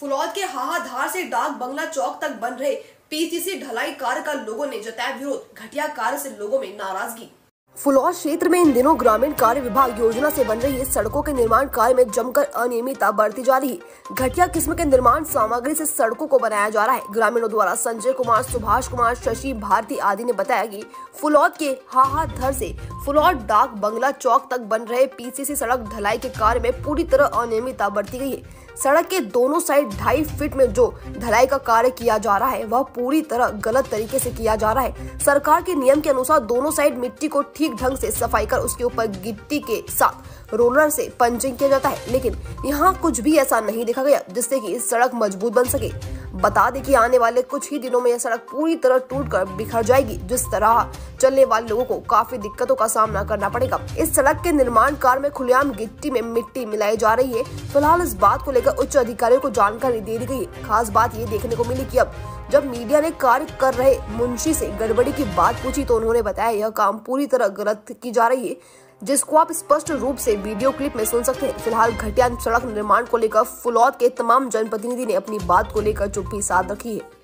फुलौद के हाहाधार से डाक बंगला चौक तक बन रहे पीसीसी ढलाई कार्य का लोगों ने जताया विरोध, घटिया कार्य से लोगों में नाराज़गी। फुलौर क्षेत्र में इन दिनों ग्रामीण कार्य विभाग योजना से बन रही सड़कों के निर्माण कार्य में जमकर अनियमितता बढ़ती जा रही। घटिया किस्म के निर्माण सामग्री से सड़कों को बनाया जा रहा है। ग्रामीणों द्वारा संजय कुमार, सुभाष कुमार, शशि भारती आदि ने बताया कि फुलौद के हाहाधर से फुलौद डाक बंगला चौक तक बन रहे पीसीसी सड़क ढलाई के कार्य में पूरी तरह अनियमितता बढ़ती गई है। सड़क के दोनों साइड ढाई फीट में जो ढलाई का कार्य किया जा रहा है, वह पूरी तरह गलत तरीके से किया जा रहा है। सरकार के नियम के अनुसार दोनों साइड मिट्टी को ठीक ढंग से सफ़ाई कर उसके ऊपर गिट्टी के साथ रोलर से पंचिंग किया जाता है। लेकिन यहाँ कुछ भी ऐसा नहीं देखा गया जिससे की सड़क मज़बूत बन सके। बता दें कि आने वाले कुछ ही दिनों में यह सड़क पूरी तरह टूट कर बिखर जाएगी, जिस तरह चलने वाले लोगों को काफ़ी दिक्कतों का सामना करना पड़ेगा। इस सड़क के निर्माण कार्य में खुलेआम गिट्टी में मिट्टी मिलाई जा रही है। फ़िलहाल इस बात को लेकर उच्च अधिकारियों को जानकारी दे दी गई खास बात ये देखने को मिली की अब जब मीडिया ने कार्य कर रहे मुंशी से गड़बड़ी की बात पूछी तो उन्होंने बताया यह काम पूरी तरह गलत की जा रही है। जिसको आप स्पष्ट रूप से वीडियो क्लिप में सुन सकते हैं। फ़िलहाल घटिया सड़क निर्माण को लेकर फुलौद के तमाम जनप्रतिनिधि ने अपनी बात को लेकर चुप्पी साध रखी है।